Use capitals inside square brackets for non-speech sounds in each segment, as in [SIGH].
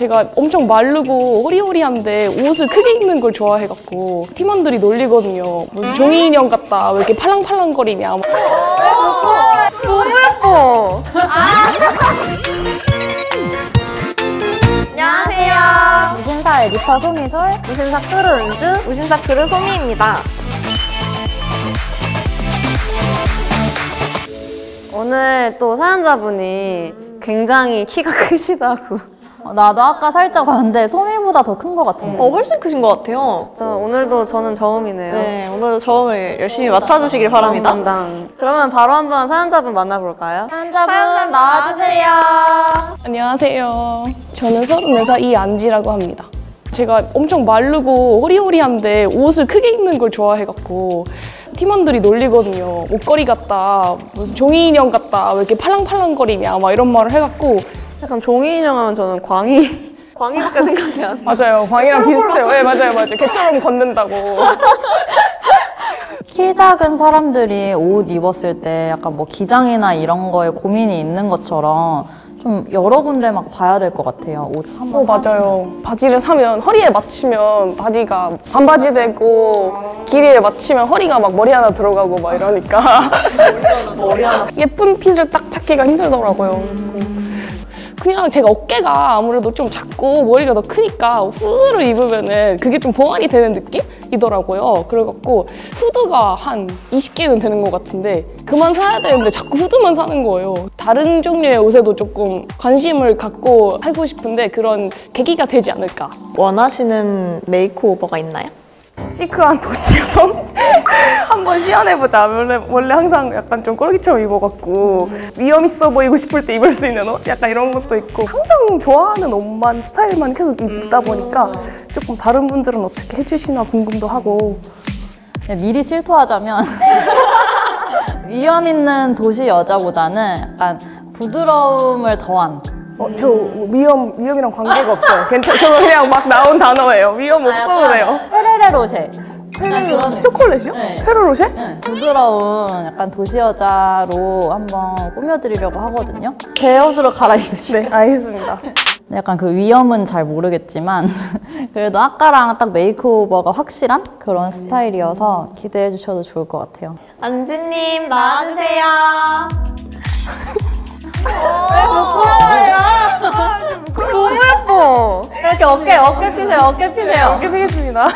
제가 엄청 마르고 호리호리한데 옷을 크게 입는 걸 좋아해갖고 팀원들이 놀리거든요. 무슨 종이 인형 같다. 왜 이렇게 팔랑팔랑거리냐. 막 너무 예뻐. 안녕하세요. 무신사 에디터 소미솔 무신사 크루 은주, 무신사 크루 소미입니다. 오늘 또 사연자분이 굉장히 키가 [LAUGHS] 크시다고. 어, 나도 아까 살짝 봤는데 소미보다 더 큰 것 같은데 어, 훨씬 크신 것 같아요. 진짜 오늘도 저는 처음이네요. 네, 오늘도 처음을 열심히 맡아주시길 바랍니다. 담당. 그러면 바로 한번 사연자분 만나볼까요? 사연자분 나와주세요 안녕하세요. 저는 34살 이안지라고 합니다. 제가 엄청 마르고 호리호리한데 옷을 크게 입는 걸 좋아해갖고 팀원들이 놀리거든요. 옷걸이 같다. 무슨 종이 인형 같다. 왜 이렇게 팔랑팔랑거리냐. 막 이런 말을 해갖고 약간 종이 인형 하면 저는 광희. [LAUGHS] 광희밖에 생각이 안 나. 맞아요. 광이랑 비슷해요. 네, 맞아요. 맞아요. 개처럼 걷는다고. [LAUGHS] 키 작은 사람들이 옷 입었을 때 약간 뭐 기장이나 이런 거에 고민이 있는 것처럼 좀 여러 군데 막 봐야 될 것 같아요 옷 어, 한번 맞아요. 바지를 사면 허리에 맞추면 바지가 반바지 되고 길이에 맞추면 허리가 막 머리 하나 들어가고 막 이러니까 머리 하나. [LAUGHS] 예쁜 핏을 딱 찾기가 힘들더라고요. 그냥 제가 어깨가 아무래도 좀 작고 머리가 더 크니까 후드를 입으면은 그게 좀 보완이 되는 느낌이더라고요. 그래갖고 후드가 한 20개는 되는 것 같은데 그만 사야 되는데 자꾸 후드만 사는 거예요. 다른 종류의 옷에도 조금 관심을 갖고 하고 싶은데 그런 계기가 되지 않을까. 원하시는 메이크오버가 있나요? 시크한 도시여서 [LAUGHS] 한번 시연해보자. 원래, 원래 항상 약간 좀 꼴기처럼 입어갖고 위험 있어 보이고 싶을 때 입을 수 있는 옷? 약간 이런 것도 있고 항상 좋아하는 옷만 스타일만 계속 입다 보니까 조금 다른 분들은 어떻게 해주시나 궁금도 하고 네, 미리 실토하자면 [LAUGHS] 위험 있는 도시 여자보다는 약간 부드러움을 더한 어, 저 위험, 위험이랑 관계가 없어요. 괜찮, 저거 그냥 막 나온 단어예요. 위험 없어도 돼요. 페레로 로쉐 페레로 초콜릿이요? 네. 페레로 로쉐? 네, 부드러운 약간 도시 여자로 한번 꾸며드리려고 하거든요. 제 옷으로 갈아입으시면 네, 알겠습니다. [LAUGHS] 약간 그 위험은 잘 모르겠지만 [LAUGHS] 그래도 아까랑 딱 makeover가 확실한 그런 스타일이어서 기대해 주셔도 좋을 것 같아요. 안지님 나와주세요. [LAUGHS] 너무 예뻐. 이렇게 어깨 어깨 피세요. 어깨 피세요. 어깨 피겠습니다.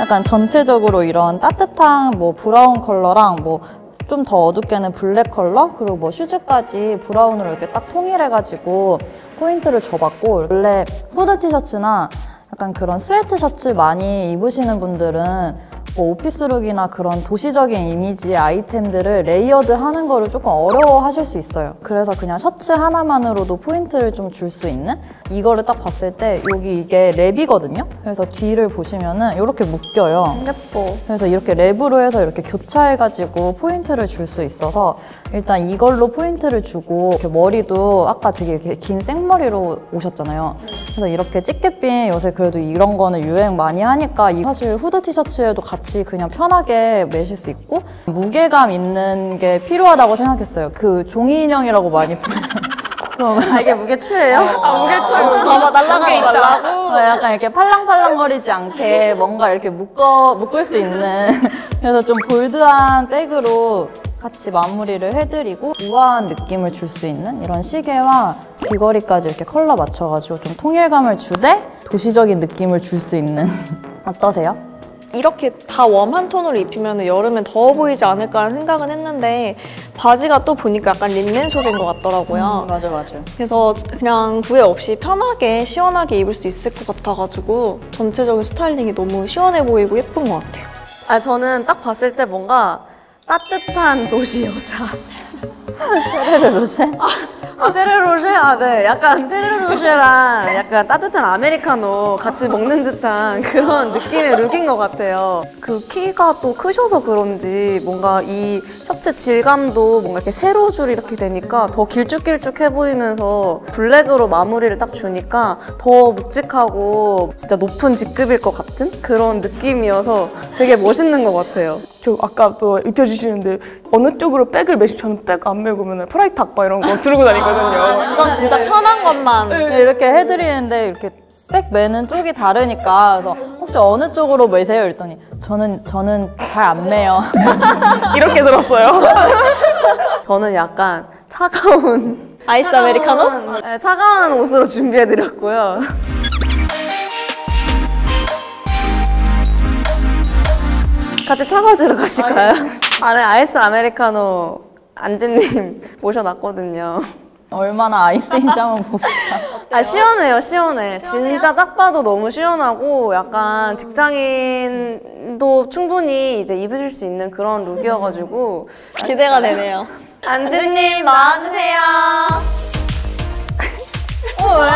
약간 전체적으로 이런 따뜻한 뭐 브라운 컬러랑 뭐 좀 더 어둡게는 블랙 컬러 그리고 뭐 슈즈까지 브라운으로 이렇게 딱 통일해가지고 포인트를 줘봤고 원래 후드 티셔츠나 약간 그런 sweat shirt 많이 입으시는 분들은 뭐 office look이나 그런 도시적인 이미지의 아이템들을 layered 하는 거를 조금 어려워하실 수 있어요. 그래서 그냥 셔츠 하나만으로도 포인트를 좀 줄 수 있는 이거를 딱 봤을 때 여기 이게 wrap이거든요. 그래서 뒤를 보시면은 이렇게 묶여요. 예뻐. 그래서 이렇게 wrap으로 해서 이렇게 교차해가지고 포인트를 줄 수 있어서 일단 이걸로 포인트를 주고 이렇게 머리도 아까 되게 이렇게 긴 생머리로 오셨잖아요. 그래서 이렇게 집게핀 요새 그래도 이런 거는 유행 많이 하니까 이 사실 후드 티셔츠에도 같이 그냥 편하게 매실 수 있고 무게감 있는 게 필요하다고 생각했어요. 그 종이 인형이라고 많이 부르는 [LAUGHS] 아, 이게 무게 추예요? 아, 무게 봐봐, 날라가지 말라고. 어, 약간 이렇게 팔랑팔랑거리지 않게 뭔가 이렇게 묶어, 묶을 수 있는. [LAUGHS] 그래서 좀 볼드한 백으로 같이 마무리를 해드리고 우아한 느낌을 줄 수 있는 이런 시계와 귀걸이까지 이렇게 컬러 맞춰가지고 좀 통일감을 주되 도시적인 느낌을 줄 수 있는 [LAUGHS] 어떠세요? 이렇게 다 웜한 톤으로 입히면 여름엔 더워 보이지 않을까라는 생각은 했는데 바지가 또 보니까 약간 린넨 소재인 것 같더라고요. 맞아 맞아. 그래서 그냥 구애 없이 편하게 시원하게 입을 수 있을 것 같아가지고 전체적인 스타일링이 너무 시원해 보이고 예쁜 것 같아요. 아, 저는 딱 봤을 때 뭔가 따뜻한 도시 여자. 페레로쉐? [LAUGHS] 아, 페레로쉐? 아, 네. 약간 페레로쉐랑 약간 따뜻한 아메리카노 같이 먹는 듯한 그런 느낌의 룩인 것 같아요. 그 키가 또 크셔서 그런지 뭔가 이 셔츠 질감도 뭔가 이렇게 세로 줄 이렇게 되니까 더 길쭉길쭉해 보이면서 블랙으로 마무리를 딱 주니까 더 묵직하고 진짜 높은 직급일 것 같은 그런 느낌이어서 되게 멋있는 것 같아요. 저 아까 또 입혀주시는데 어느 쪽으로 백을 매시… 저는 백 안 매고 맨날 프라이탁 백 이런 거 들고 다니거든요. 완전 진짜 편한 것만. 네, 이렇게 해드리는데 이렇게 백 매는 쪽이 다르니까 그래서 혹시 어느 쪽으로 매세요? 이랬더니 저는 저는 잘 안 매요. [LAUGHS] 이렇게 들었어요. [LAUGHS] 저는 약간 차가운 아이스 아메리카노? 네, 차가운 옷으로 준비해드렸고요. 같이 차가워지러 가실까요? 안에 [LAUGHS] 아이스 아메리카노 안지님 [LAUGHS] 모셔놨거든요. 얼마나 아이스인지 한번 봅시다. 아 시원해요 시원해 진짜 딱 봐도 너무 시원하고 약간 직장인도 충분히 이제 입으실 수 있는 그런 룩이어가지고 [LAUGHS] 기대가 되네요. 안지님 나와주세요 어, 왜?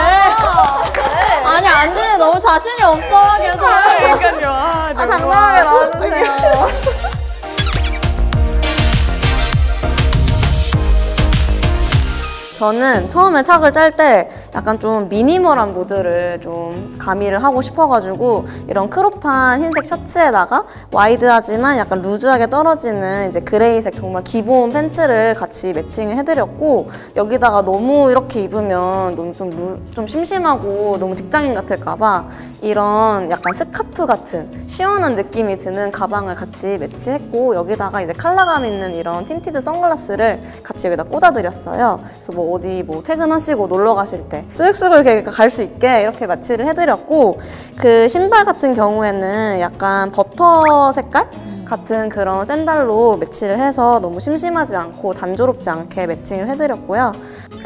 아니 안준이 너무 자신이 없어 계속. 그러니까요. 아, 아 당당하게 나와주세요 저는 처음에 착을 짤 때 약간 좀 미니멀한 무드를 좀 가미를 하고 싶어가지고 이런 크롭한 흰색 셔츠에다가 와이드하지만 약간 루즈하게 떨어지는 이제 그레이색 정말 기본 팬츠를 같이 매칭을 해드렸고 여기다가 너무 이렇게 입으면 너무 좀, 무- 좀 심심하고 너무 직장인 같을까봐 이런 약간 스카프 같은 시원한 느낌이 드는 가방을 같이 매치했고 여기다가 이제 컬러감 있는 이런 tinted 선글라스를 같이 여기다 꽂아드렸어요. 그래서 뭐 어디 뭐 퇴근하시고 놀러 가실 때 쓱 쓰고 이렇게 갈 수 있게 이렇게 매치를 해드렸고 그 신발 같은 경우에는 약간 버터 색깔 같은 그런 샌들로 매치를 해서 너무 심심하지 않고 단조롭지 않게 매칭을 해드렸고요.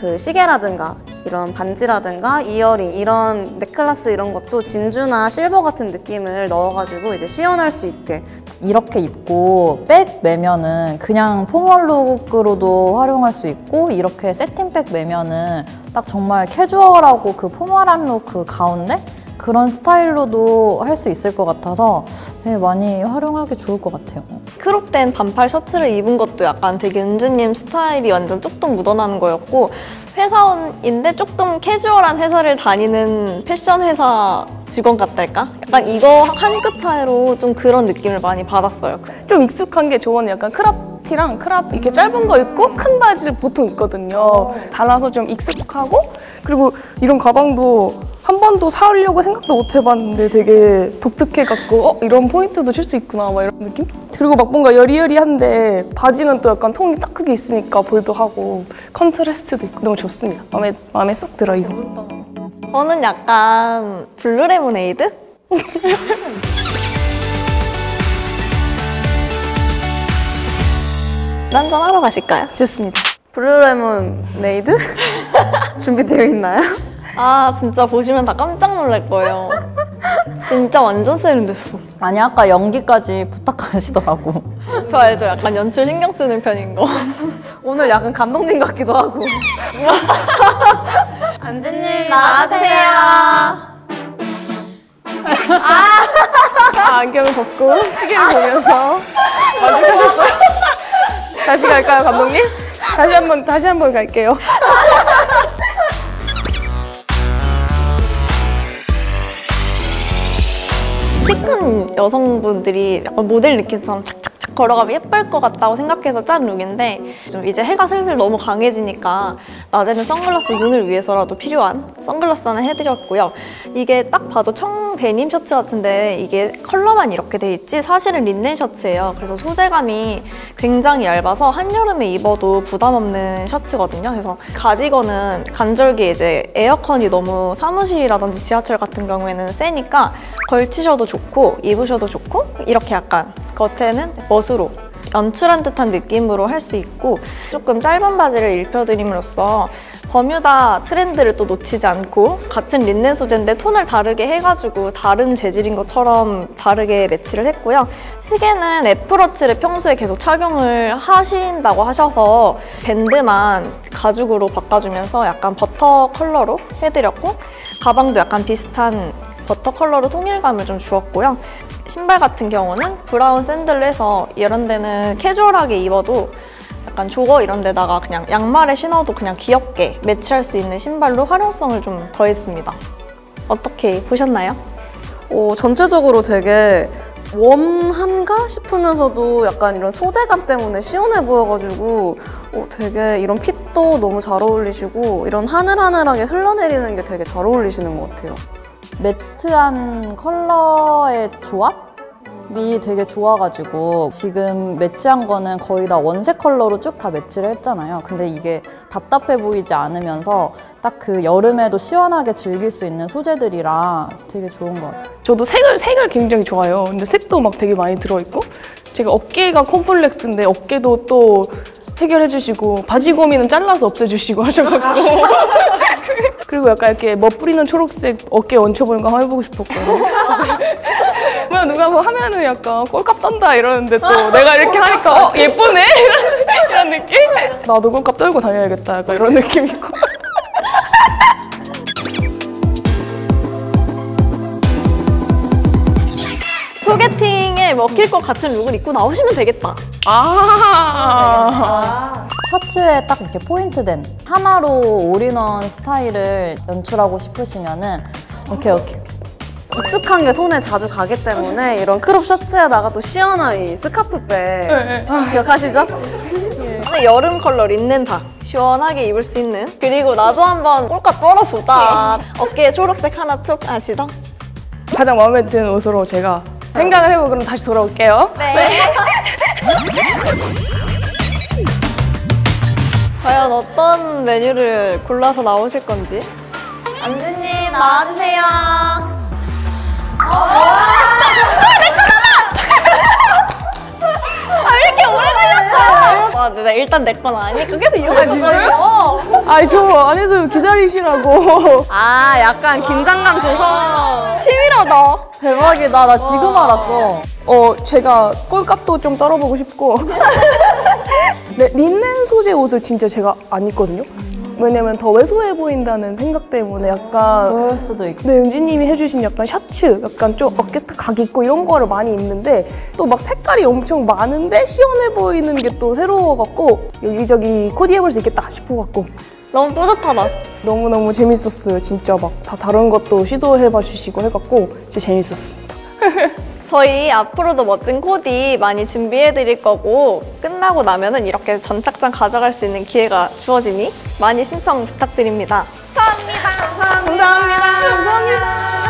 그 시계라든가 이런 반지라든가 earring 이런 necklace 이런 것도 진주나 실버 같은 느낌을 넣어가지고 이제 시원할 수 있게 이렇게 입고 백 매면은 그냥 formal look으로도 활용할 수 있고 이렇게 satin 백 매면은 딱 정말 캐주얼하고 그 formal한 look 그 가운데 그런 스타일로도 할 수 있을 것 같아서 되게 많이 활용하기 좋을 것 같아요. crop된 반팔 셔츠를 입은 것도 약간 되게 은주님 스타일이 완전 뚝뚝 묻어나는 거였고 회사원인데 조금 캐주얼한 회사를 다니는 패션 회사 직원 같달까? 약간 이거 한 끗 차이로 좀 그런 느낌을 많이 받았어요. 좀 익숙한 게 저는 약간 crop 티랑 crop 이렇게 짧은 거 입고 큰 바지를 보통 입거든요. 달라서 좀 익숙하고 그리고 이런 가방도 한 번도 사려고 생각도 못 해봤는데 되게 독특해갖고 어 이런 포인트도 줄 수 있구나 막 이런 느낌? 그리고 막 뭔가 여리여리한데 바지는 또 약간 통이 딱 크게 있으니까 bold하고 contrast도 있고 너무 좋습니다. 마음에 마음에 쏙 들어 이거. 저는 약간 blue lemonade? [LAUGHS] 한잔 하러 가실까요? 좋습니다. blue lemonade [LAUGHS] 준비되어 있나요? 아 진짜 보시면 다 깜짝 놀랄 거예요. 진짜 완전 세련됐어. 아니 아까 연기까지 부탁하시더라고. [LAUGHS] 저 알죠? 약간 연출 신경 쓰는 편인 거. [LAUGHS] 오늘 약간 감독님 같기도 하고 안지님 나와주세요. 아, 안경을 벗고 시계를 보면서 만족하셨어요? 다시 갈까요, 감독님? 다시 한번 다시 한번 갈게요. 키 큰 여성분들이 약간 모델 느낌처럼 착착착 걸어가면 예쁠 것 같다고 생각해서 짠 룩인데 좀 이제 해가 슬슬 너무 강해지니까 낮에는 선글라스 눈을 위해서라도 필요한 선글라스 하나 해드렸고요. 이게 딱 봐도 청 데님 셔츠 같은데 이게 컬러만 이렇게 돼 있지 사실은 린넨 셔츠예요. 그래서 소재감이 굉장히 얇아서 한여름에 입어도 부담 없는 셔츠거든요. 그래서 가디건은 간절기 이제 에어컨이 너무 사무실이라든지 지하철 같은 경우에는 세니까 걸치셔도 좋고 입으셔도 좋고 이렇게 약간 겉에는 멋으로 연출한 듯한 느낌으로 할 수 있고 조금 짧은 바지를 입혀드림으로써 버뮤다 트렌드를 또 놓치지 않고 같은 린넨 소재인데 톤을 다르게 해가지고 다른 재질인 것처럼 다르게 매치를 했고요. 시계는 애플워치를 평소에 계속 착용을 하신다고 하셔서 밴드만 가죽으로 바꿔주면서 약간 버터 컬러로 해드렸고 가방도 약간 비슷한 버터 컬러로 통일감을 좀 주었고요. 신발 같은 경우는 브라운 샌들을 해서 이런 데는 캐주얼하게 입어도 약간 조거 이런 데다가 그냥 양말에 신어도 그냥 귀엽게 매치할 수 있는 신발로 활용성을 좀 더했습니다. 어떻게 보셨나요? 어, 전체적으로 되게 웜한가 싶으면서도 약간 이런 소재감 때문에 시원해 보여가지고 어, 되게 이런 핏도 너무 잘 어울리시고 이런 하늘하늘하게 흘러내리는 게 되게 잘 어울리시는 것 같아요. 매트한 컬러의 조합이 되게 좋아가지고 지금 매치한 거는 거의 다 원색 컬러로 쭉 다 매치를 했잖아요. 근데 이게 답답해 보이지 않으면서 딱 그 여름에도 시원하게 즐길 수 있는 소재들이라 되게 좋은 것 같아요. 저도 색을 색을 굉장히 좋아해요. 근데 색도 막 되게 많이 들어있고 제가 어깨가 콤플렉스인데 어깨도 또 해결해주시고 바지 고민은 잘라서 없애주시고 [LAUGHS] 하셔가지고 [LAUGHS] [LAUGHS] 그리고 약간 이렇게 멋부리는 초록색 어깨 얹혀보는 거 한번 해보고 싶었거든요. [LAUGHS] 뭐 누가 뭐 하면은 약간 꼴값 떤다 이러는데 또 내가 이렇게 하니까 어 예쁘네 [LAUGHS] 이런, 이런 느낌? 나도 꼴값 떨고 다녀야겠다 약간 이런 느낌이고 소개팅에 먹힐 것 같은 룩을 입고 나오시면 되겠다. 아 셔츠에 딱 이렇게 포인트된 하나로 올인원 스타일을 연출하고 싶으시면은 오케이 오케이 익숙한 게 손에 자주 가기 때문에 이런 crop 셔츠에다가 또 시원한 이 스카프백 기억하시죠? 근데 여름 컬러 린넨 다. 시원하게 입을 수 있는. 그리고 나도 한번 꼴값 떨어보자. 어깨에 초록색 하나 툭 아시죠? 가장 마음에 드는 옷으로 제가 생각을 해보고 그럼 다시 돌아올게요. 네. [LAUGHS] [LAUGHS] 과연 어떤 메뉴를 골라서 나오실 건지. 안주님 나와주세요. 아, 왜 이렇게 오래 걸렸어? 아, 네, 일단 내 건 아니까 계속 이러고 진짜요? 있어요. 아니 저 안에서 기다리시라고. 아 약간 긴장감 줘서 치밀하다. 대박이다 나 지금 알았어 어 제가 꼴값도 좀 떨어보고 싶고. [LAUGHS] 네, 린넨 소재 옷을 진짜 제가 안 입거든요. 왜냐면 더 왜소해 보인다는 생각 때문에 약간 그럴 수도 있고 네, 은지님이 해주신 약간 셔츠, 약간 좀 어깨 각 있고 이런 거를 많이 입는데 또 막 색깔이 엄청 많은데 시원해 보이는 게 또 새로워갖고 여기저기 코디해볼 수 있겠다 싶어갖고 너무 뿌듯하다. 너무너무 재밌었어요. 진짜 막 다 다른 것도 시도해봐 주시고 해갖고 진짜 재밌었습니다. [LAUGHS] 저희 앞으로도 멋진 코디 많이 준비해 드릴 거고 끝나고 나면은 이렇게 전착장 가져갈 수 있는 기회가 주어지니 많이 신청 부탁드립니다. 감사합니다. 감사합니다. 감사합니다. 감사합니다.